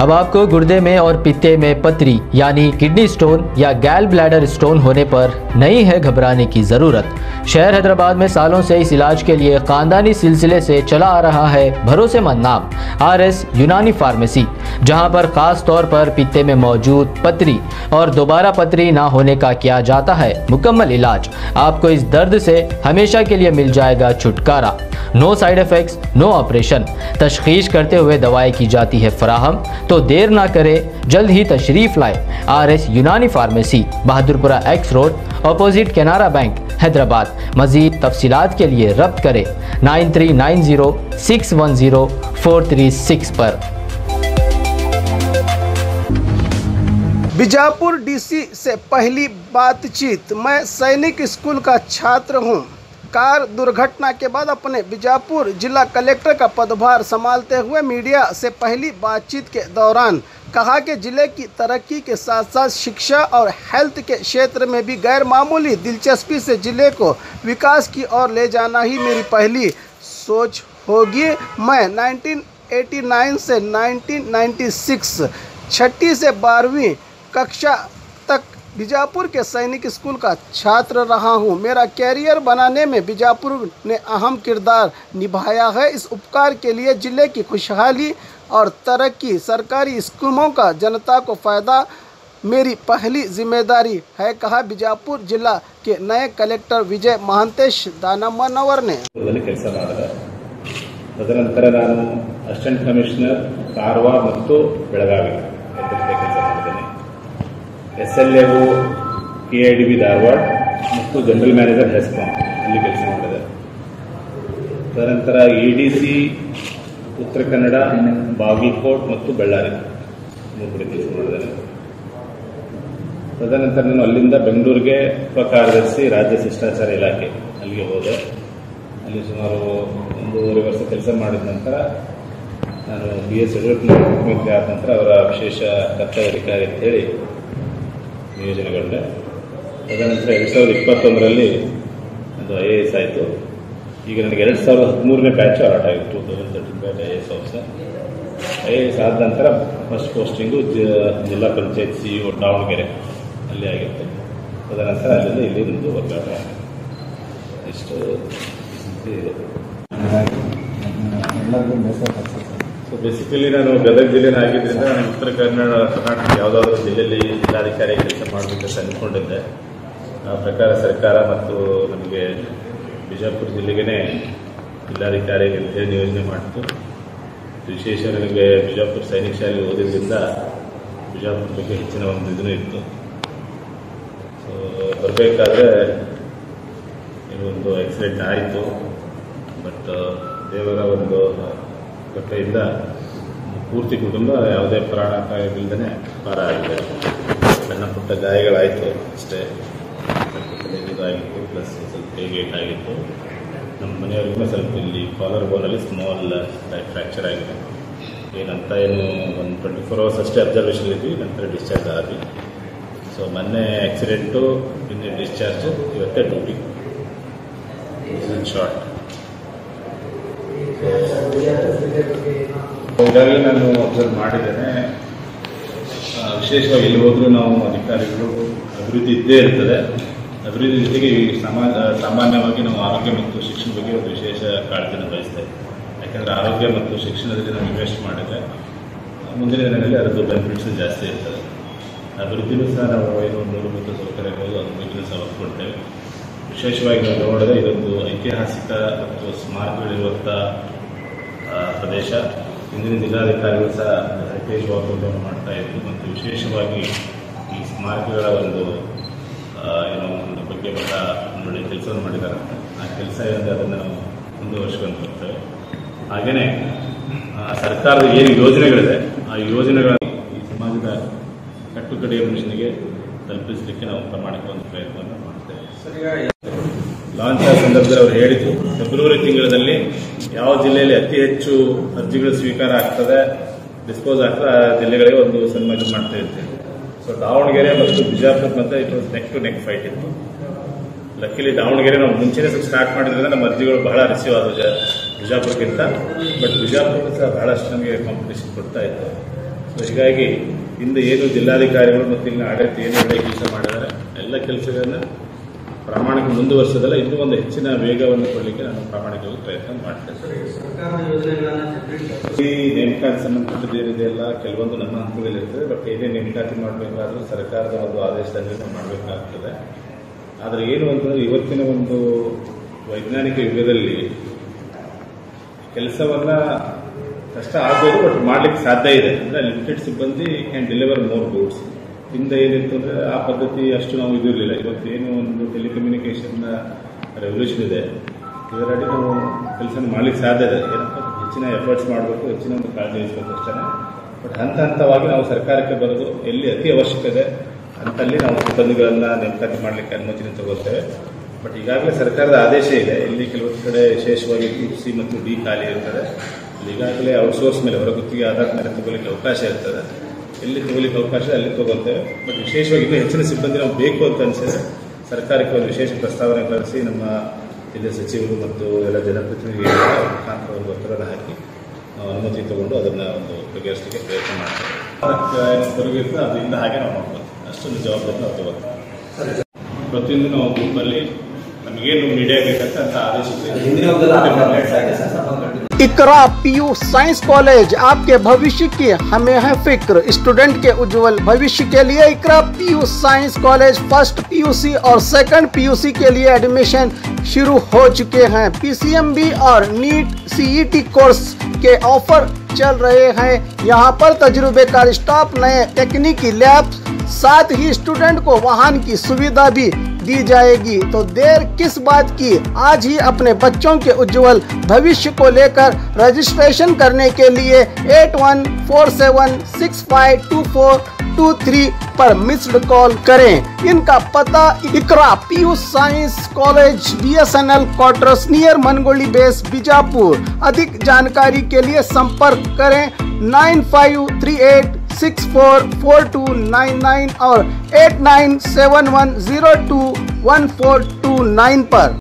अब आपको गुर्दे में और पित्ते में पथरी यानी किडनी स्टोन या गैल ब्लैडर स्टोन होने पर नहीं है घबराने की ज़रूरत। शहर हैदराबाद में सालों से इस इलाज के लिए खानदानी सिलसिले से चला आ रहा है भरोसेमंद नाम आर एस यूनानी फार्मेसी। जहाँ पर खास तौर पर पित्ते में मौजूद पथरी और दोबारा पतरी ना होने का किया जाता है। मुकम्मल इलाज। आपको इस दर्द से हमेशा के लिए मिल जाएगा छुटकारा। No side effects, no operation. तशखीश करते हुए दवाएँ की जाती है फराहम। तो देर ना करें, जल्द ही तशरीफ़ लाए। R S Unani pharmacy, Bahadurpura X road, opposite Canara bank, Hyderabad. मजीद तफसीलात के लिए रब्त करें। Nine three nine zero six one zero four three six पर। बीजापुर डीसी से पहली बातचीत। मैं सैनिक स्कूल का छात्र हूँ। कार दुर्घटना के बाद अपने बीजापुर जिला कलेक्टर का पदभार संभालते हुए मीडिया से पहली बातचीत के दौरान कहा कि ज़िले की तरक्की के साथ साथ शिक्षा और हेल्थ के क्षेत्र में भी गैर मामूली दिलचस्पी से ज़िले को विकास की ओर ले जाना ही मेरी पहली सोच होगी। मैं 1989 से 1996 छठी से बारहवीं कक्षा तक बीजापुर के सैनिक स्कूल का छात्र रहा हूँ। मेरा कैरियर बनाने में बीजापुर ने अहम किरदार निभाया है। इस उपकार के लिए ज़िले की खुशहाली और तरक्की, सरकारी स्कूलों का जनता को फ़ायदा मेरी पहली ज़िम्मेदारी है, कहा बीजापुर जिला के नए कलेक्टर विजय महंतेश दाना मनोवर ने ತದನಂತರ ನಾನು assistant commissioner Karwar S L A K I D B Dharwad ಮತ್ತು ಜನರಲ್ ಮ್ಯಾನೇಜರ್ ಹೆಸ್ಕಾಂ ಅಲ್ಲಿ ಕೆಲಸ ಮಾಡಿದೆ. ತದನಂತರ E D C Uttara Kannada Bagalkot ಮತ್ತು ಬಳ್ಳಾರಿ. ಮೂರು ಕಡೆ ಕೆಲಸ ಮಾಡಿದ್ದಾರೆ ತದನಂತರ ನಾನು ಅಲ್ಲಿಂದ ಬೆಂಗಳೂರಿಗೆ ಉಪ ಕಾರ್ಯದರ್ಶಿ ರಾಜ್ಯ ಶಿಷ್ಟಾಚಾರ ಇಲಾಖೆ ಅಲ್ಲಿಗೆ ಹೋದೆ. ಅಲ್ಲಿ ಸುಮಾರು ಒಂದೂವರೆ ವರ್ಷ ಕೆಲಸ ಮಾಡಿದ ನಂತರ ನಾನು ಬಿ ಎಸ್ ಯಡಿಯೂರಪ್ಪನ ಮುಖ್ಯಮಂತ್ರಿ ಆದ ನಂತರ ಅವರ ವಿಶೇಷ ಕರ್ತವ್ಯ ಅಧಿಕಾರಿ ಅಂತೇಳಿ ನಿಯೋಜನೆಗೊಂಡೆ ತದನಂತರ ಎರಡು ಸಾವಿರದ ಇಪ್ಪತ್ತೊಂದರಲ್ಲಿ ಒಂದು ಐ ಎ ಎಸ್ ಆಯಿತು. ಈಗ ನನಗೆ ಎರಡು ಸಾವಿರದ ಹದಿಮೂರನೇ ಬ್ಯಾಚ್ ಅಲಾಟ್ ಆಗಿತ್ತು. Two thousand thirteen batch I A S officer I A S ಆದ ನಂತರ ಫಸ್ಟ್ ಪೋಸ್ಟಿಂಗು ಜಿಲ್ಲಾ ಪಂಚಾಯತ್ ಸಿ ಇ ದಾವಣಗೆರೆ ಅಲ್ಲಿ ಆಗಿತ್ತು. ತದನಂತರ ಅಲ್ಲಿಂದ ಇಲ್ಲಿ ನಿಮ್ಮದು ವರ್ಗಾವಣೆ. ಇಷ್ಟು ಸೊ ಬೇಸಿಕಲಿ ನಾನು ಗದಗ ಜಿಲ್ಲೆನ ಆಗಿದ್ದರಿಂದ ನಾನು ಉತ್ತರ ಕನ್ನಡ ಕರ್ನಾಟಕ ಯಾವುದಾದ್ರು ಜಿಲ್ಲೆಯಲ್ಲಿ ಜಿಲ್ಲಾಧಿಕಾರಿ ಕೆಲಸ ಮಾಡಬೇಕಂತ ಅಂದ್ಕೊಂಡಿದ್ದೆ ಆ ಪ್ರಕಾರ ಸರ್ಕಾರ ಮತ್ತು ನಮಗೆ ಬಿಜಾಪುರ ಜಿಲ್ಲೆಗೇ ಜಿಲ್ಲಾಧಿಕಾರಿ ಅಂತ ಹೇಳಿ ನಿಯೋಜನೆ ಮಾಡಿತು. ವಿಶೇಷ ನನಗೆ ಬಿಜಾಪುರ ಸೈನಿಕ ಶಾಲೆಗೆ ಓದಿದ್ದರಿಂದ ಬಿಜಾಪುರ ಬಗ್ಗೆ ಹೆಚ್ಚಿನ ಒಂದು ಇದನ್ನು ಇತ್ತು. ಸೊ ಬರಬೇಕಾದ್ರೆ ಒಂದು ಆಕ್ಸಿಡೆಂಟ್ ಆಯಿತು. ಬಟ್ ದೇವರ ಒಂದು ಕೃಪೆಯಿಂದ ಪೂರ್ತಿ ಕುಟುಂಬ ಯಾವುದೇ ಪ್ರಾಣಾಪಾಯವಿಲ್ಲದೆ ಪಾರ ಆಗಿದೆ. ಸಣ್ಣ ಪುಟ್ಟ ಗಾಯಗಳಾಯಿತು ಅಷ್ಟೇ. ಇದಾಗಿತ್ತು ಪ್ಲಸ್ ಸ್ವಲ್ಪ ಕೈಗೇಟ್ ಆಗಿತ್ತು. ನಮ್ಮ ಮನೆಯವ್ರಿಗೂ ಸ್ವಲ್ಪ ಇಲ್ಲಿ ಕಾಲರ್ ಬೋನಲ್ಲಿ ಸ್ಮಾಲ್ ಫ್ರ್ಯಾಕ್ಚರ್ ಆಗಿದೆ. ಏನಂತ ಏನು ಒಂದು ಟ್ವೆಂಟಿ ಫೋರ್ ಅವರ್ಸ್ ಅಷ್ಟೇ ಅಬ್ಸರ್ವೇಷನ್ ಇದ್ವಿ, ನಂತರ ಡಿಸ್ಚಾರ್ಜ್ ಆದ್ವಿ. ಸೊ ಮೊನ್ನೆ ಆಕ್ಸಿಡೆಂಟು ನಿನ್ನೆ ಡಿಸ್ಚಾರ್ಜು ಇವತ್ತೇ ಡ್ಯೂಟಿ ಶಾರ್ಟ್ ಈಗಾಗಲೇ ನಾನು ಅಬ್ಸರ್ವ್ ಮಾಡಿದ್ದೇನೆ. ವಿಶೇಷವಾಗಿ ಎಲ್ಲಿ ಹೋದರೂ ನಾವು ಅಧಿಕಾರಿಗಳು ಅಭಿವೃದ್ಧಿ ಇದ್ದೇ ಇರ್ತದೆ. ಅಭಿವೃದ್ಧಿ ಜೊತೆಗೆ ಈ ಸಮಾಜ, ಸಾಮಾನ್ಯವಾಗಿ ನಾವು ಆರೋಗ್ಯ ಮತ್ತು ಶಿಕ್ಷಣ ಬಗ್ಗೆ ಒಂದು ವಿಶೇಷ ಕಾಳಜಿಯನ್ನು ಬಯಸ್ತೇವೆ ಯಾಕೆಂದರೆ ಆರೋಗ್ಯ ಮತ್ತು ಶಿಕ್ಷಣದಲ್ಲಿ ನಾವು ಇನ್ವೆಸ್ಟ್ ಮಾಡಿದರೆ, ಮುಂದಿನ ದಿನಗಳಲ್ಲಿ ಅದರದ್ದು ಬೆನಿಫಿಟ್ಸ್ ಜಾಸ್ತಿ ಇರ್ತದೆ. ಅಭಿವೃದ್ಧಿಯೂ ಸಹ ನಾವು ಏನು ಮೂಲಭೂತ ಸೌಕರ್ಯಗಳು ಅದ್ರ ಬಗ್ಗೆ ಸಹ ಒತ್ತು ಕೊಡ್ತೇವೆ ವಿಶೇಷವಾಗಿ ನಾವು ನೋಡಿದ್ರೆ ಇದೊಂದು ಐತಿಹಾಸಿಕ ಮತ್ತು ಸ್ಮಾರಕಗಳಿರುವಂಥ ಪ್ರದೇಶ. ಇಂದಿನ ಜಿಲ್ಲಾಧಿಕಾರಿಗಳು ಸಹ ಹೆರಿಟೇಜ್ ವಾಕೌಟನ್ನು ಮಾಡ್ತಾ ಇದ್ರು. ಮತ್ತು ವಿಶೇಷವಾಗಿ ಈ ಸ್ಮಾರಕಗಳ ಒಂದು ಏನೋ ಒಂದು ಬಗ್ಗೆ ಬಹಳ ಒಳ್ಳೆಯ ಕೆಲಸವನ್ನು ಮಾಡಿದ್ದಾರೆ. ಆ ಕೆಲಸ ಏನಂದರೆ ಅದನ್ನು ನಾವು ಮುಂದುವರ್ಸ್ಕೊಂಡು ಬರ್ತೇವೆ ಹಾಗೆಯೇ ಸರ್ಕಾರದ ಏನು ಯೋಜನೆಗಳಿದೆ ಆ ಯೋಜನೆಗಳನ್ನು ಈ ಸಮಾಜದ ಕಟ್ಟುಕಡೆಯ ಮನುಷ್ಯನಿಗೆ ತಲುಪಿಸಲಿಕ್ಕೆ ನಾವು ಪ್ರಾಮಾಣಿಕ ಒಂದು ಪ್ರಯತ್ನವನ್ನು ಮಾಡ್ತೇವೆ. ಲಾಂಚ್ ಆದ ಸಂದರ್ಭದಲ್ಲಿ ಅವರು ಹೇಳಿದ್ದು ಫೆಬ್ರವರಿ ತಿಂಗಳಲ್ಲಿ ಯಾವ ಜಿಲ್ಲೆಯಲ್ಲಿ ಅತಿ ಹೆಚ್ಚು ಅರ್ಜಿಗಳು ಸ್ವೀಕಾರ ಆಗ್ತದೆ ಡಿಸ್ಪೋಸ್ ಆಗ್ತದೆ, ಆ ಜಿಲ್ಲೆಗಳಿಗೆ ಒಂದು ಸನ್ಮಾನ ಮಾಡ್ತಾ ಇರ್ತೀವಿ. ಸೊ ದಾವಣಗೆರೆ ಮತ್ತು ಬಿಜಾಪುರ ಮತ್ತೆ it was neck to neck fight ಇತ್ತು. ಲಕ್ಕಿಲಿ ದಾವಣಗೆರೆ ನಾವು ಮುಂಚೆನೇ ಸ್ಟಾರ್ಟ್ ಮಾಡಿದ್ರಿಂದ ನಮ್ಮ ಅರ್ಜಿಗಳು ಬಹಳ ರಿಸೀವ್ ಆದ ಬಿಜಾಪುರಕ್ಕಿಂತ. ಬಟ್ ಬಿಜಾಪುರ ಸಹ ಬಹಳಷ್ಟು ನಮಗೆ ಕಾಂಪಿಟೇಷನ್ ಕೊಡ್ತಾ ಇತ್ತು. ಸೊ ಹೀಗಾಗಿ ಇಂದು ಏನು ಜಿಲ್ಲಾಧಿಕಾರಿಗಳು ಮತ್ತು ಇಲ್ಲಿನ ಆಡಳಿತ ಏನು ಕೆಲಸ ಮಾಡಿದ್ದಾರೆ, ಎಲ್ಲ ಕೆಲಸಗಳನ್ನು ಪ್ರಾಮಾಣಿಕ ಮುಂದುವರಿಸೋದಲ್ಲ ಇನ್ನೂ ಒಂದು ಹೆಚ್ಚಿನ ವೇಗವನ್ನು ಕೊಡಲಿಕ್ಕೆ ನಾನು ಪ್ರಾಮಾಣಿಕವಾಗಿ ಪ್ರಯತ್ನ ಮಾಡ್ತೇನೆ. ಈ ನೇಮಕಾತಿ ಸಂಬಂಧಪಟ್ಟದ್ದು ಏನಿದೆ ಎಲ್ಲ ಕೆಲವೊಂದು ನಮ್ಮ ಹಂತದಲ್ಲಿ ಇರ್ತದೆ ಬಟ್ ಏನೇ ನೇಮಕಾತಿ ಮಾಡಬೇಕಾದ್ರೂ ಸರ್ಕಾರದ ಒಂದು ಆದೇಶದಲ್ಲಿ ನಾವು ಮಾಡಬೇಕಾಗ್ತದೆ. ಆದರೆ ಏನು ಅಂತಂದ್ರೆ ಇವತ್ತಿನ ಒಂದು ವೈಜ್ಞಾನಿಕ ಯುಗದಲ್ಲಿ ಕೆಲಸವನ್ನ ಕಷ್ಟ ಆಗ್ಬೋದು ಬಟ್ ಮಾಡ್ಲಿಕ್ಕೆ ಸಾಧ್ಯ ಇದೆ. ಅಂದ್ರೆ ಲಿಮಿಟೆಡ್ ಸಿಬ್ಬಂದಿ ಕ್ಯಾನ್ ಡೆಲಿವರ್ ಮೋರ್ ಗೂಡ್ಸ್ ಹಿಂದೆ ಏನಿತ್ತು ಅಂದರೆ ಆ ಪದ್ಧತಿ ಅಷ್ಟು ನಾವು ಇದಿರಲಿಲ್ಲ. ಇವತ್ತು ಏನು ಒಂದು ಟೆಲಿಕಮ್ಯುನಿಕೇಶನ್ ರೆವಲ್ಯೂಷನ್ ಇದೆ. ಇದರಲ್ಲಿ ನಾವು ಕೆಲಸ ಮಾಡ್ಲಿಕ್ಕೆ ಸಾಧ್ಯ ಇದೆ. ಏನಪ್ಪ ಹೆಚ್ಚಿನ ಎಫರ್ಟ್ಸ್ ಮಾಡಬೇಕು, ಹೆಚ್ಚಿನ ಒಂದು ಕಾಳಜಿ ವಹಿಸಬೇಕು ಅಷ್ಟೇ. ಬಟ್ ಹಂತ ಹಂತವಾಗಿ ನಾವು ಸರ್ಕಾರಕ್ಕೆ ಬರೋದು ಎಲ್ಲಿ ಅತಿ ಅವಶ್ಯಕ ಇದೆ ಅಂತಲ್ಲಿ ನಾವು ಸಿಬ್ಬಂದಿಗಳನ್ನು ನೇಮಕಾತಿ ಮಾಡಲಿಕ್ಕೆ ಅನುಮತಿನ ತಗೋತೇವೆ ಬಟ್ ಈಗಾಗಲೇ ಸರ್ಕಾರದ ಆದೇಶ ಇದೆ. ಇಲ್ಲಿ ಕೆಲವೊಂದು ಕಡೆ ವಿಶೇಷವಾಗಿ ಸಿ ಮತ್ತು ಡಿ ಖಾಲಿ ಇರ್ತದೆ. ಈಗಾಗಲೇ ಔಟ್ಸೋರ್ಸ್ ಮೇಲೆ ಹೊರಗುತ್ತಿಗೆ ಆಧಾರ ಮೇಲೆ ತಗೊಳ್ಳಿಕ್ಕೆ ಅವಕಾಶ ಇರ್ತದೆ. ಎಲ್ಲಿ ತಗೊಳ್ಳಿಕ್ಕೆ ಅವಕಾಶ ಅಲ್ಲಿ ತಗೊಳ್ತೇವೆ. ಬಟ್ ವಿಶೇಷವಾಗಿ ಇನ್ನೂ ಹೆಚ್ಚಿನ ಸಿಬ್ಬಂದಿ ನಾವು ಬೇಕು ಅಂತ ಅನಿಸಿದ್ರೆ ಸರ್ಕಾರಕ್ಕೆ ಒಂದು ವಿಶೇಷ ಪ್ರಸ್ತಾವನೆ ಕಳಿಸಿ ನಮ್ಮ ಜಿಲ್ಲೆ ಸಚಿವರು ಮತ್ತು ಎಲ್ಲ ಜನಪ್ರತಿನಿಧಿಗಳ ಮುಖಾಂತರ ಒಂದು ಹಾಕಿ ಅನುಮತಿ ತಗೊಂಡು ಅದನ್ನು ಒಂದು ಬಗೆಹರಿಸಲಿಕ್ಕೆ ಪ್ರಯತ್ನ ಮಾಡ್ತೇವೆ. ಬರಬೇಕು ಅದರಿಂದ ಹಾಗೆ ನಾವು ಮಾಡ್ಬೋದು. ಅಷ್ಟೊಂದು ಜವಾಬ್ದಾರಿ ನಾವು ತಗೋತೀವಿ. ಪ್ರತಿಯೊಂದು ನಾವು ಗ್ರೂಪಲ್ಲಿ ನಮಗೇನು ಮೀಡಿಯಾ ಬೇಕಂತ ಅಂತ ಆದೇಶ इकरा पीयू साइंस कॉलेज आपके भविष्य की हमें है फिक्र स्टूडेंट के उज्जवल भविष्य के लिए Iqra PU science college first PUC और सेकंड पीयूसी के लिए एडमिशन शुरू हो चुके हैं पीसीएमबी और नीट सीईटी कोर्स के ऑफर चल रहे हैं यहाँ पर तजुर्बेकार स्टाफ नए तकनीकी लैब साथ ही स्टूडेंट को वाहन की सुविधा भी दी जाएगी। तो देर किस बात की? आज ही अपने बच्चों के उज्जवल भविष्य को लेकर रजिस्ट्रेशन करने के लिए eight one four seven six five two four two three पर मिस्ड कॉल करें। इनका पता Iqra PU science college B S N L quarters, near Mangoli base, Bijapur. अधिक जानकारी के लिए संपर्क करें nine five three eight six four four two nine nine और eight nine seven one zero two one four two nine पर